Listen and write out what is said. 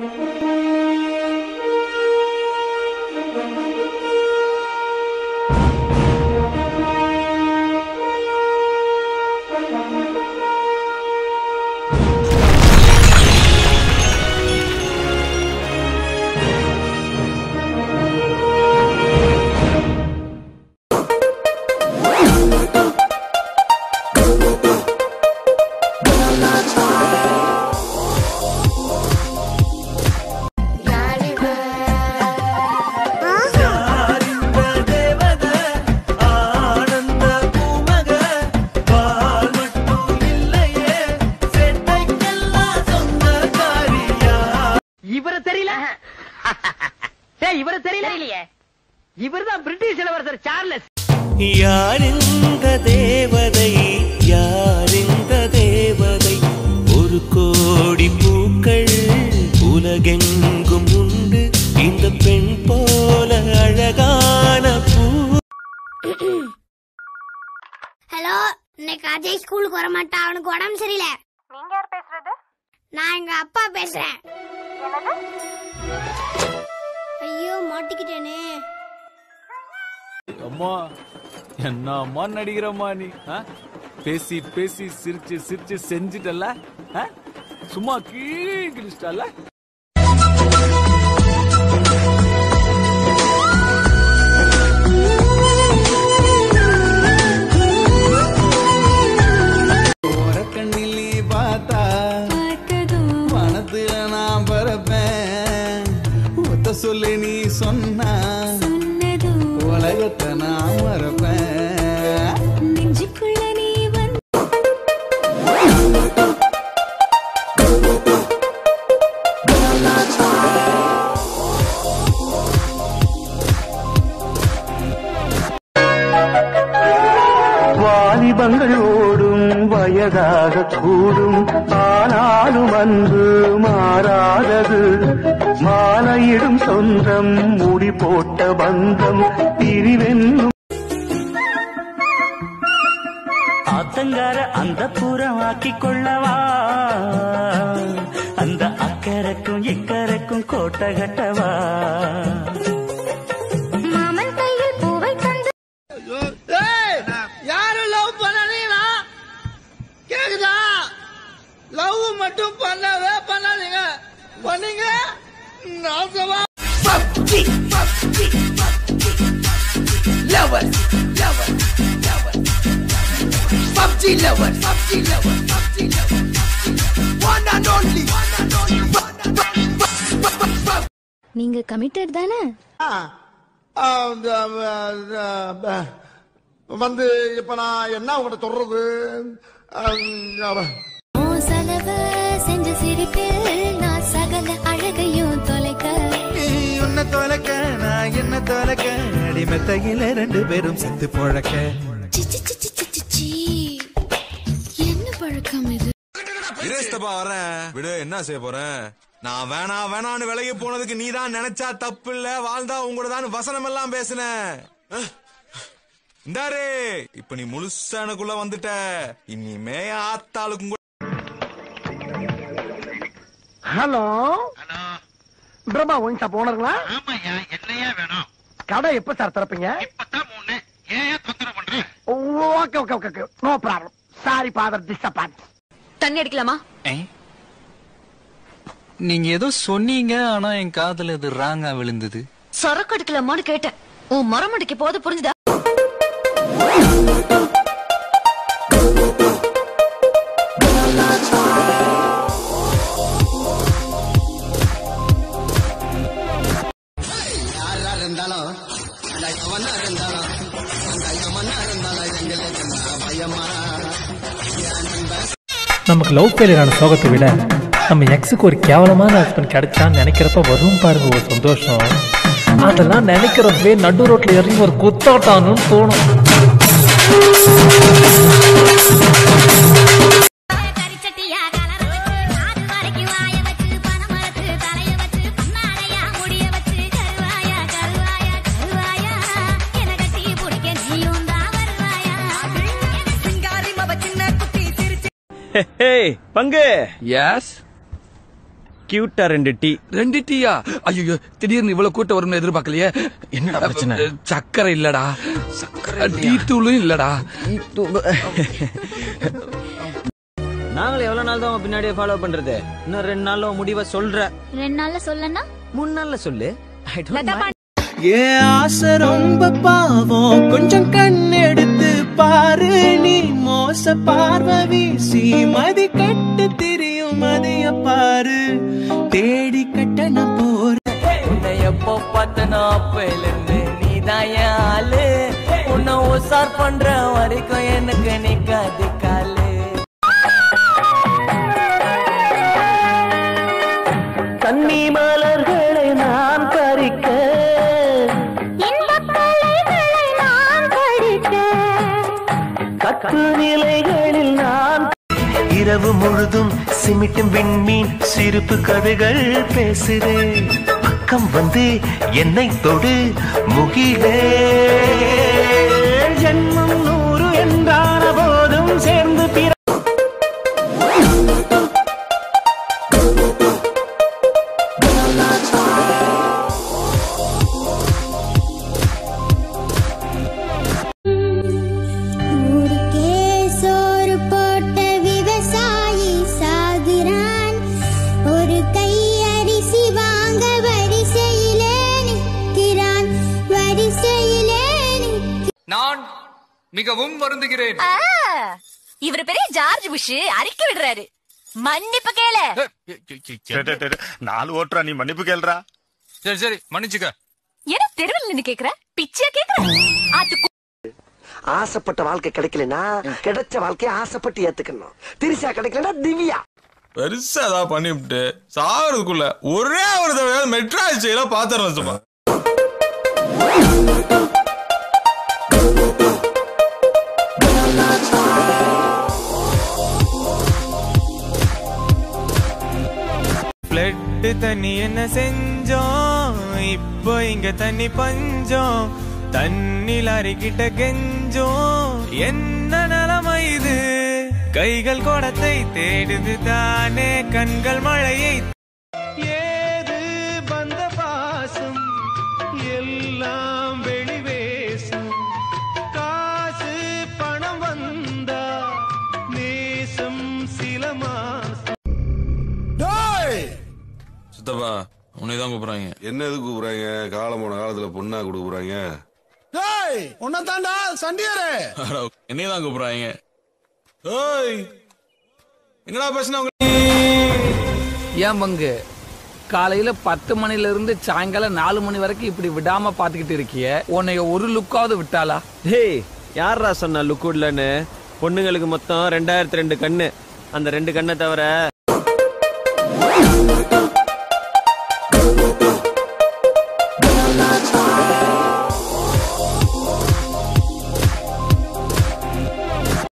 இவர ஏய் இவர தெரியல? தெரியலையே. இவர்தான் பிரிட்டிஷ் இளவரசர் சார்லஸ் யாரிந்த தேவதை யாரிந்த தேவதை? ஒரு கோடி பூக்கள் உலகெங்கும் உண்டு. இந்த பெண் போல அழகான பூ. ஹலோ இன்னைக்கு அஜய் ஸ்கூலுக்கு வர மாட்டான் அவனுக்கு உடம்பு சரியில்லை. நீங்க யார் பேசுறது? நான் எங்க அப்பா பேசுறேன். ஐயோ மாட்டிக்கிட்டேனே. அம்மா என்ன அம்மா நடிக்கிறம்மா நீ ஆ? பேசி பேசி சிரிச்சு சிரிச்சு செஞ்சிட்டல சும்மா சும்மா கிழிச்சிட்டல சொல்லி நீ சொன்னா உலகத்தை நான் மறப்பேன். வயதாக கூடும். ஆனாலும் அன்பு மாறாதது. மாலையிடும் சொந்தம் முடி போட்ட பந்தம் பிரிவென்னும். ஆத்தங்கார அந்த புறம் கொள்ளவா? அந்த அக்கறைக்கும் இக்கரைக்கும் கோட்டை கட்டவா? நீங்க கமிட்டட் தானே? வந்து இப்ப நான் என்ன உங்கள்கிட்ட சொல்றது? செலவு செஞ்ச சிரிப்பில் நான் சகல அழகையும் தொலைக்க. நீ உன்னை தொலைக்க என்ன தொலைக்க? அடிமெத்தையில ரெண்டு பேரும் செத்து பொழக்க. சி, சி, சி, சி, சி, சி, சி. என்ன பழக்கம் இது? இரேஸ்தப்பா வரேன் விடு என்ன செய்ய போறேன் நான் வேணா வேணான்னு விலகி போனதுக்கு நீ தான் நினைச்சா தப்பு இல்ல வாழ்ந்தா உங்களோட தான் வசனம் எல்லாம் பேசுன. இந்தாரு இப்ப நீ முழுசா எனக்குள்ள வந்துட்ட. இனிமே ஆத்தாளுக்கும் கூட ஹலோ? பிரம்மா ஒயின் ஷாப் ஓனருங்களா ஆமாய்யா என்னையா வேணும்? கடை எப்ப சார் திறப்பீங்க? இப்பதான் மூணு. ஏன் தொந்தரவு பண்ற? Okay okay okay okay. No problem sorry father disappoint தண்ணி அடிக்கலாமா? நீங்க ஏதோ சொன்னீங்க ஆனா என் காதுல இது ராங்கா விழுந்தது. சரக்கு அடிக்கலாமான்னு கேட்டேன். உன் மரம் அடிக்க போது புரிஞ்சுதா? நமக்கு லவ் ஃபெயிலியரான சோகத்தை விட நம்ம எக்ஸுக்கு ஒரு கேவலமான ஹஸ்பண்ட் கிடைச்சான்னு நினைக்கிறப்ப வரும் பாருங்க ஒரு சந்தோஷம். அதெல்லாம் நினைக்கிறப்பவே நடு ரோட்டில் இறங்கி ஒரு குத்தாட்டான்னு தோணும். சிரிச்சு பங்கு. எஸ் கியூட்டா ரெண்டு டீ. ரெண்டு டீயா? ஐயோ திடீர்னு இவ்வளவு கூட்டம் வரும்னு எதிர்பார்க்கலையே. என்னடா பிரச்சனை? சக்கரை இல்லடா. டீ தூளும் இல்லடா. நாங்களும் எவ்வளவு நாள் தான் பின்னாடியே ஃபாலோ பண்றது? இன்னும் ரெண்டு நாள்ல முடிவை சொல்ற. ரெண்டு நாள்ல சொல்லனா மூணு நாள்ல சொல்லு. ஏன் ஆசை ரொம்ப பாவம். கொஞ்சம் கண் எடுத்து பாரு நீ மோச பார்வை வீசி மதி கட்டு திரியும் மதிய பாரு. தேடி கட்டண போற உன்னை எப்போ பார்த்தனா அப்பையில நீ நீதான் என் ஆளு. உன்னை உசார் பண்ற வரைக்கும் எனக்கு நிக்காது காலு. கன்னி மலர்கள் நிலைகளில் நான் இரவு முழுதும் சிமிட்டும் விண்மீன் சிரிப்பு கதைகள் பேசுறேன் பக்கம் வந்து என்னை தொடு முகிலே. மிகவும் வருந்துகிறேன். இவர் பெரிய ஜார்ஜ் புஷ் அறிக்கை விடுறாரு. மன்னிப்பு கேளு. நாலு ஓட்டுறா நீ மன்னிப்பு கேள்றா சரி சரி மன்னிச்சுக்க. என்ன தெருவில் நின்னு கேக்குற? பிச்சையா கேக்குற? ஆசைப்பட்ட வாழ்க்கை கிடைக்கலனா கிடைச்ச வாழ்க்கைய ஆசைப்பட்டு ஏத்துக்கணும். திரிசா கிடைக்கலனா திவ்யா. பெருசா ஏதாவது பண்ணிவிட்டு சாகிறதுக்குள்ள ஒரே ஒரு தடவை மெட்ராஸ் ஜெயில பாத்துறேன் சும்மா என்ன செஞ்சோம்? இப்போ இங்க தண்ணி பஞ்சோம். தண்ணில் லாரி கெஞ்சோம். என்ன நிலைமை இது? கைகள் குடத்தை தேடுது தானே கண்கள் மழையை கூப்பிடுறாங்க. என்ன எதுக்கு கூப்பிடுறாங்க? காலம் போன காலத்துல பொண்ணா கொடுக்க போறாங்க. டேய் உன்னை தாண்டா சண்டியாரே என்னைய தான் கூப்பிடுறாங்க. ஏய் என்னடா பேசுனா ஏன் பங்கு காலையில பத்து மணில இருந்து சாயங்காலம் நாலு மணி வரைக்கும் இப்படி விடாம பாத்துக்கிட்டு இருக்கிய? உன்னைய ஒரு லுக்காவது விட்டாளா? டேய் யாரா சொன்னா லுக்குட்லன்னு பொண்ணுங்களுக்கு மொத்தம் ரெண்டாயிரத்தி ரெண்டு கண்ணு. அந்த ரெண்டு கண்ணை தவிர